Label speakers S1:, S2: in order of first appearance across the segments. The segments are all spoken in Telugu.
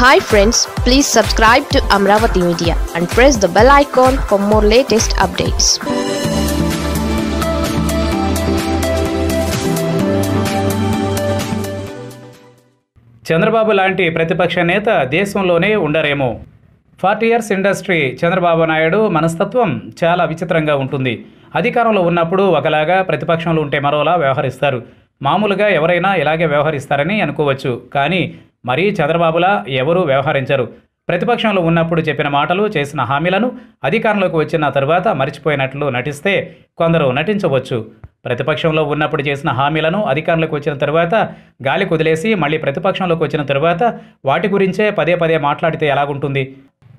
S1: Hi friends please subscribe to Amaravati media and press the bell icon for more latest updates
S2: Chandrababu లాంటి ప్రతిపక్ష నేత దేశంలోనే ఉండరేమో. Forty years industry Chandrababu Naidu మనస్తత్వం చాలా విచిత్రంగా ఉంటుంది. అధికారంలో ఉన్నప్పుడు ఒకలాగా ప్రతిపక్షంలో ఉంటే మరోలా వ్యవహరిస్తారు. మామూలుగా ఎవరైనా ఇలాగే వ్యవహరిస్తారని అనుకోవచ్చు. కానీ మరీ చంద్రబాబులా ఎవరూ వ్యవహరించరు. ప్రతిపక్షంలో ఉన్నప్పుడు చెప్పిన మాటలు చేసిన హామీలను అధికారంలోకి వచ్చిన తరువాత మర్చిపోయినట్లు నటిస్తే కొందరు నటించవచ్చు. ప్రతిపక్షంలో ఉన్నప్పుడు చేసిన హామీలను అధికారంలోకి వచ్చిన తర్వాత గాలి కుదిలేసి మళ్ళీ ప్రతిపక్షంలోకి వచ్చిన తర్వాత వాటి గురించే పదే పదే మాట్లాడితే ఎలాగుంటుంది?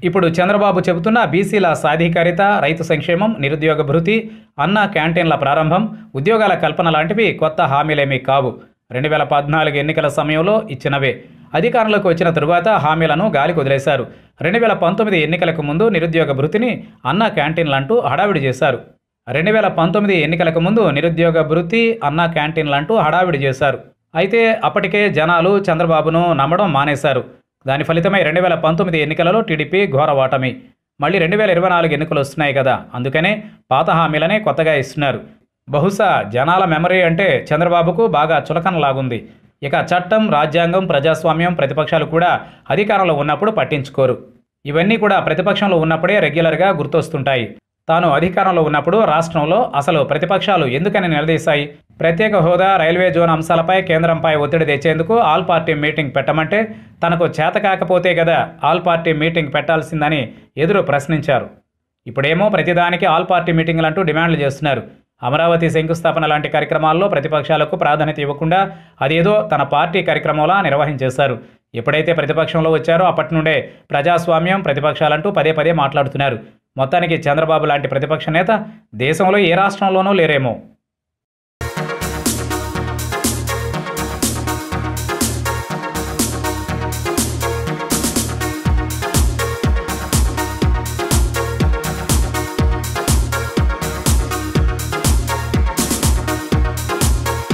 S2: ఇప్పుడు చంద్రబాబు చెబుతున్న బీసీల సాధికారిత రైతు సంక్షేమం నిరుద్యోగ భృతి అన్న క్యాంటీన్ల ప్రారంభం ఉద్యోగాల కల్పన లాంటివి కొత్త హామీలేమీ కావు. రెండు వేల పద్నాలుగు ఎన్నికల సమయంలో ఇచ్చినవే. అధికారంలోకి వచ్చిన తరువాత హామీలను గాలికి వదిలేశారు. రెండు వేల పంతొమ్మిది ఎన్నికలకు ముందు నిరుద్యోగ భృతిని అన్న క్యాంటీన్లంటూ హడావిడి చేశారు. రెండు వేల పంతొమ్మిది ఎన్నికలకు ముందు నిరుద్యోగ భృతి అన్న క్యాంటీన్లంటూ హడావిడి చేశారు. అయితే అప్పటికే జనాలు చంద్రబాబును నమ్మడం మానేశారు. దాని ఫలితమై రెండు వేల పంతొమ్మిది ఎన్నికలలో టీడీపీ ఘోర ఓటమి. మళ్ళీ రెండు వేల ఇరవై నాలుగు ఎన్నికలు వస్తున్నాయి కదా అందుకనే పాత హామీలనే కొత్తగా ఇస్తున్నారు. బహుశా జనాల మెమరీ అంటే చంద్రబాబుకు బాగా చులకనలాగుంది. ఇక చట్టం రాజ్యాంగం ప్రజాస్వామ్యం ప్రతిపక్షాలు కూడా అధికారంలో ఉన్నప్పుడు పట్టించుకోరు. ఇవన్నీ కూడా ప్రతిపక్షంలో ఉన్నప్పుడే రెగ్యులర్గా గుర్తొస్తుంటాయి. తాను అధికారంలో ఉన్నప్పుడు రాష్ట్రంలో అసలు ప్రతిపక్షాలు ఎందుకని నిలదీశాయి? ప్రత్యేక హోదా రైల్వే జోన్ అంశాలపై కేంద్రంపై ఒత్తిడి తెచ్చేందుకు ఆల్ పార్టీ మీటింగ్ పెట్టమంటే తనకు చేత కాకపోతే కదా ఆల్ పార్టీ మీటింగ్ పెట్టాల్సిందని ఎదురు ప్రశ్నించారు. ఇప్పుడేమో ప్రతిదానికి ఆల్ పార్టీ మీటింగ్లు అంటూ డిమాండ్లు చేస్తున్నారు. అమరావతి శంకుస్థాపన లాంటి కార్యక్రమాల్లో ప్రతిపక్షాలకు ప్రాధాన్యత ఇవ్వకుండా అదేదో తన పార్టీ కార్యక్రమంలా నిర్వహించేశారు. ఎప్పుడైతే ప్రతిపక్షంలో వచ్చారో అప్పటి నుండే ప్రజాస్వామ్యం ప్రతిపక్షాలంటూ పదే పదే మాట్లాడుతున్నారు. మొత్తానికి చంద్రబాబు లాంటి ప్రతిపక్ష నేత దేశంలో ఏ రాష్ట్రంలోనూ లేరేమో.